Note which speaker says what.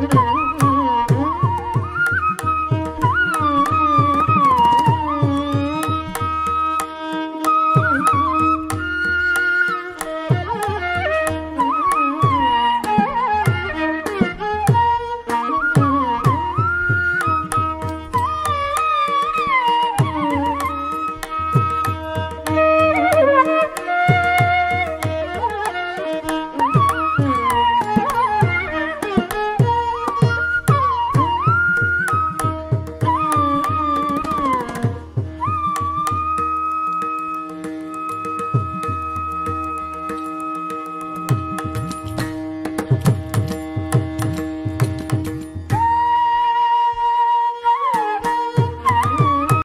Speaker 1: Mm-hmm.